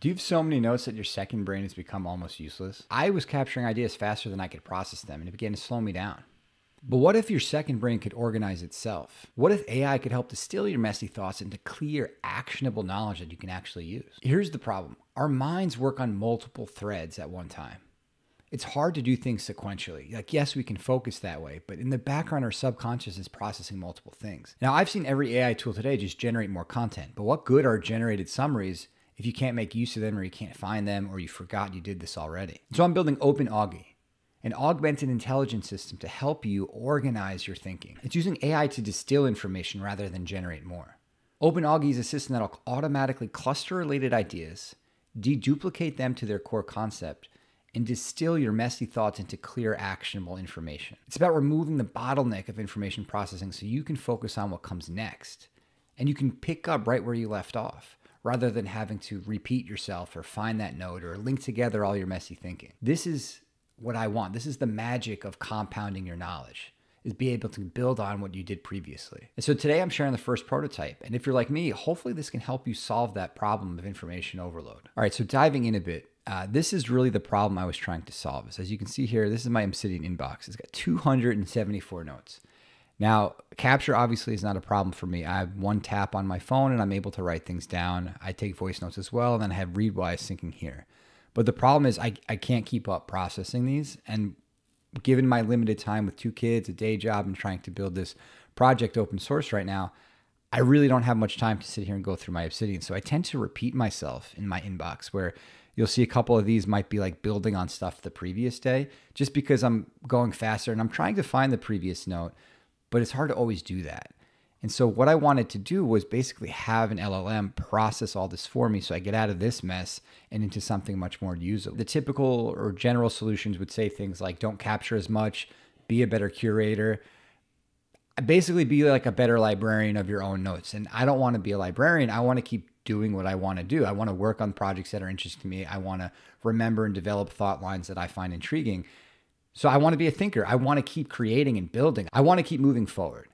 Do you have so many notes that your second brain has become almost useless? I was capturing ideas faster than I could process them, and it began to slow me down. But what if your second brain could organize itself? What if AI could help distill your messy thoughts into clear, actionable knowledge that you can actually use? Here's the problem our minds work on multiple threads at one time. It's hard to do things sequentially. Like, yes, we can focus that way, but in the background, our subconscious is processing multiple things. Now, I've seen every AI tool today just generate more content, but what good are generated summaries if you can't make use of them or you can't find them or you forgot you did this already. So I'm building OpenAugI, an augmented intelligence system to help you organize your thinking. It's using AI to distill information rather than generate more. OpenAugI is a system that'll automatically cluster related ideas, deduplicate them to their core concept, and distill your messy thoughts into clear, actionable information. It's about removing the bottleneck of information processing so you can focus on what comes next and you can pick up right where you left off rather than having to repeat yourself or find that note or link together all your messy thinking. This is what I want. This is the magic of compounding your knowledge is be able to build on what you did previously. And so today I'm sharing the first prototype. And if you're like me, hopefully this can help you solve that problem of information overload. All right, so diving in a bit, uh, this is really the problem I was trying to solve. As you can see here, this is my Obsidian inbox. It's got 274 notes. Now, capture obviously is not a problem for me. I have one tap on my phone and I'm able to write things down. I take voice notes as well, and then I have Readwise syncing here. But the problem is I, I can't keep up processing these. And given my limited time with two kids, a day job, and trying to build this project open source right now, I really don't have much time to sit here and go through my Obsidian. So I tend to repeat myself in my inbox where you'll see a couple of these might be like building on stuff the previous day just because I'm going faster and I'm trying to find the previous note but it's hard to always do that. And so what I wanted to do was basically have an LLM process all this for me so I get out of this mess and into something much more usable. The typical or general solutions would say things like don't capture as much, be a better curator, basically be like a better librarian of your own notes. And I don't want to be a librarian. I want to keep doing what I want to do. I want to work on projects that are interesting to me. I want to remember and develop thought lines that I find intriguing. So I want to be a thinker. I want to keep creating and building. I want to keep moving forward.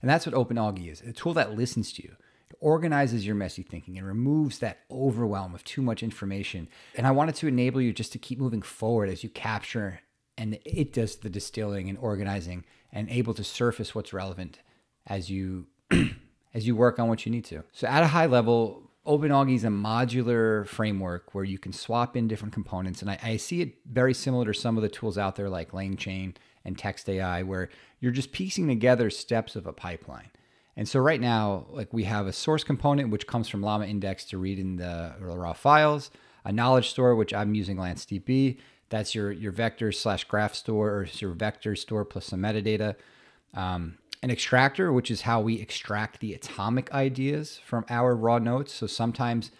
And that's what OpenAugI is a tool that listens to you, it organizes your messy thinking, and removes that overwhelm of too much information. And I wanted to enable you just to keep moving forward as you capture and it does the distilling and organizing and able to surface what's relevant as you as you work on what you need to. So at a high level, OpenAugI is a modular framework where you can swap in different components. And I, I, see it very similar to some of the tools out there like LangChain and txtai, where you're just piecing together steps of a pipeline. And so right now, like we have a source component, which comes from LlamaIndex to read in the raw files, a knowledge store, which I'm using LanceDB. That's your, your vector slash graph store or your vector store plus some metadata. Um, an extractor, which is how we extract the atomic ideas from our raw notes. So sometimes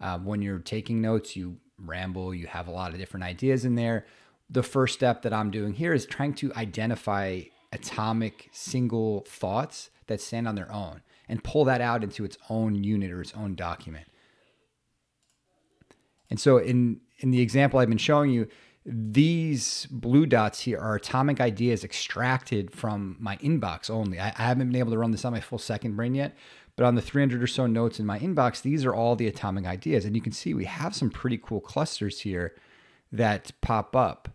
uh, when you're taking notes, you ramble, you have a lot of different ideas in there. The first step that I'm doing here is trying to identify atomic single thoughts that stand on their own and pull that out into its own unit or its own document. And so in in the example I've been showing you, these blue dots here are atomic ideas extracted from my inbox only. I, I, haven't been able to run this on my full second brain yet, but on the 300 or so notes in my inbox, these are all the atomic ideas. And you can see we have some pretty cool clusters here that pop up.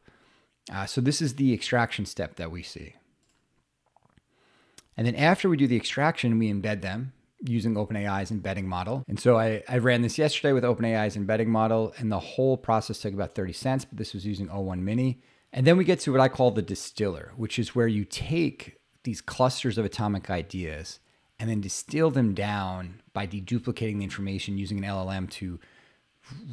Uh, so this is the extraction step that we see. And then after we do the extraction, we embed them using OpenAI's embedding model. And so I, I ran this yesterday with OpenAI's embedding model, and the whole process took about 30 cents, but this was using O1 Mini. And then we get to what I call the distiller, which is where you take these clusters of atomic ideas and then distill them down by deduplicating the information using an LLM to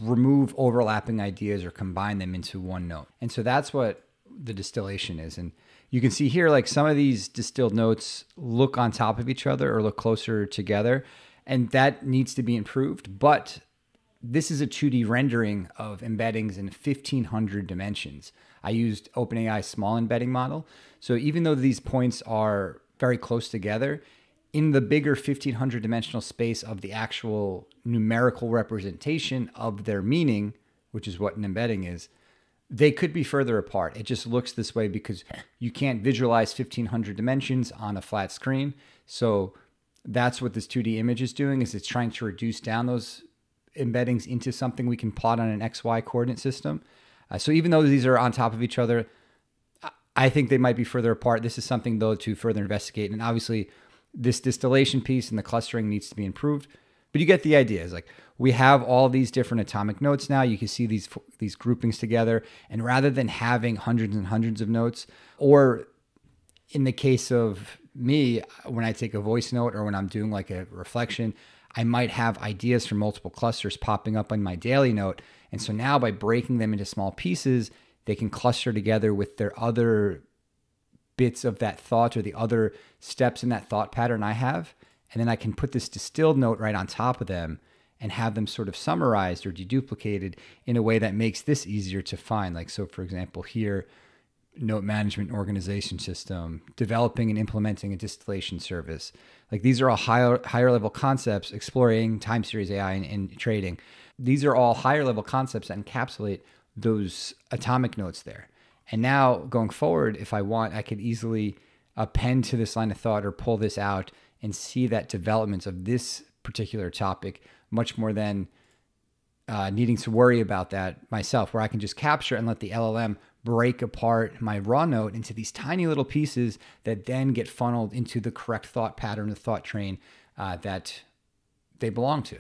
remove overlapping ideas or combine them into one note. And so that's what the distillation is. And you can see here, like some of these distilled notes look on top of each other or look closer together, and that needs to be improved. But this is a 2D rendering of embeddings in 1500 dimensions. I used OpenAI small embedding model. So even though these points are very close together, in the bigger 1500 dimensional space of the actual numerical representation of their meaning, which is what an embedding is, they could be further apart. It just looks this way because you can't visualize 1500 dimensions on a flat screen. So that's what this 2D image is doing is it's trying to reduce down those embeddings into something we can plot on an XY coordinate system. Uh, so even though these are on top of each other, I think they might be further apart. This is something though to further investigate. And obviously, this distillation piece and the clustering needs to be improved. But you get the idea. It's like we have all these different atomic notes now. You can see these these groupings together, and rather than having hundreds and hundreds of notes, or in the case of me, when I take a voice note or when I'm doing like a reflection, I might have ideas from multiple clusters popping up on my daily note. And so now by breaking them into small pieces, they can cluster together with their other bits of that thought or the other steps in that thought pattern I have. And then I can put this distilled note right on top of them and have them sort of summarized or deduplicated in a way that makes this easier to find. Like, so for example, here, note management organization system, developing and implementing a distillation service. Like these are all higher higher level concepts, exploring time series AI and, trading. These are all higher level concepts that encapsulate those atomic notes there. And now going forward, if I want, I could easily append to this line of thought or pull this out and see that developments of this particular topic much more than uh, needing to worry about that myself, where I can just capture and let the LLM break apart my raw note into these tiny little pieces that then get funneled into the correct thought pattern, the thought train uh, that they belong to.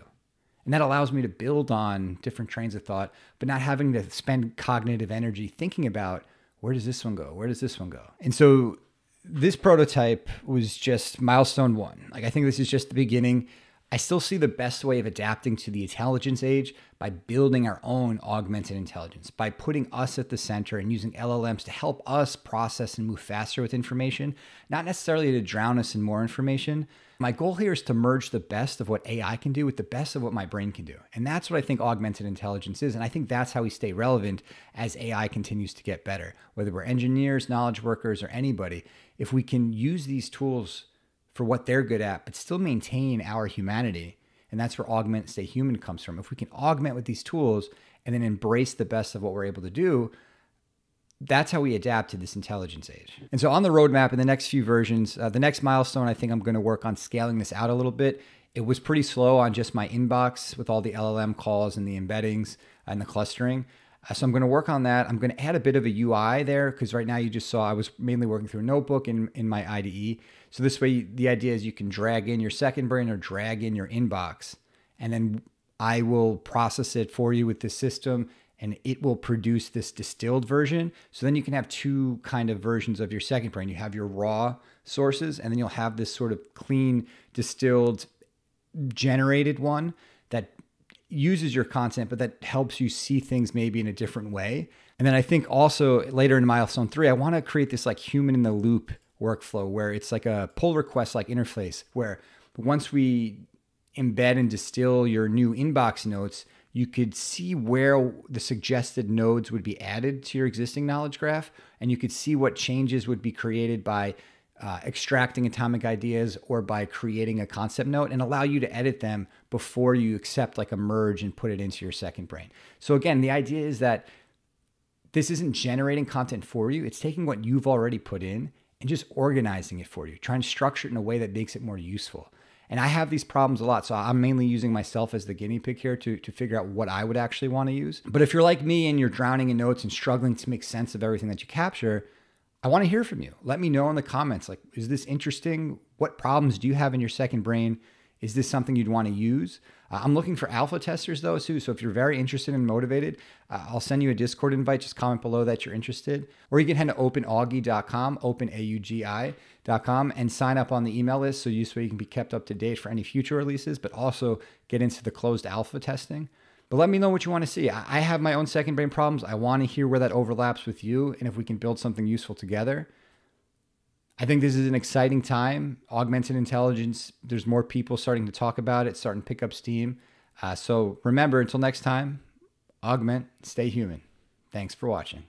And that allows me to build on different trains of thought, but not having to spend cognitive energy thinking about where does this one go? Where does this one go? And so this prototype was just milestone one. Like, I think this is just the beginning. I still see the best way of adapting to the intelligence age by building our own augmented intelligence, by putting us at the center and using LLMs to help us process and move faster with information, not necessarily to drown us in more information. My goal here is to merge the best of what AI can do with the best of what my brain can do. And that's what I think augmented intelligence is. And I think that's how we stay relevant as AI continues to get better. Whether we're engineers, knowledge workers, or anybody, if we can use these tools for what they're good at, but still maintain our humanity. And that's where augment, stay human comes from. If we can augment with these tools and then embrace the best of what we're able to do, that's how we adapt to this intelligence age. And so on the roadmap in the next few versions, uh, the next milestone, I think I'm going to work on scaling this out a little bit. It was pretty slow on just my inbox with all the LLM calls and the embeddings and the clustering. Uh, so I'm going to work on that. I'm going to add a bit of a UI there because right now you just saw I was mainly working through a notebook in, in my IDE. So this way, the idea is you can drag in your second brain or drag in your inbox, and then I will process it for you with the system and it will produce this distilled version. So then you can have two kind of versions of your second brain. You have your raw sources, and then you'll have this sort of clean, distilled, generated one uses your content, but that helps you see things maybe in a different way. And then I think also later in milestone three, I want to create this like human in the loop workflow where it's like a pull request like interface where once we embed and distill your new inbox notes, you could see where the suggested nodes would be added to your existing knowledge graph, and you could see what changes would be created by uh, extracting atomic ideas or by creating a concept note and allow you to edit them before you accept like a merge and put it into your second brain. So again, the idea is that this isn't generating content for you. It's taking what you've already put in and just organizing it for you, trying to structure it in a way that makes it more useful. And I have these problems a lot. So I'm mainly using myself as the guinea pig here to, to figure out what I would actually want to use. But if you're like me and you're drowning in notes and struggling to make sense of everything that you capture, I want to hear from you. Let me know in the comments like, is this interesting? What problems do you have in your second brain? Is this something you'd want to use? Uh, I'm looking for alpha testers though, too. So if you're very interested and motivated, uh, I'll send you a Discord invite. Just comment below that you're interested. Or you can head to openaugi.com, openaugi.com, and sign up on the email list so you, so you can be kept up to date for any future releases, but also get into the closed alpha testing. But let me know what you want to see. I have my own second brain problems. I want to hear where that overlaps with you and if we can build something useful together. I think this is an exciting time. Augmented intelligence, there's more people starting to talk about it, starting to pick up steam. Uh, so remember, until next time, augment, stay human. Thanks for watching.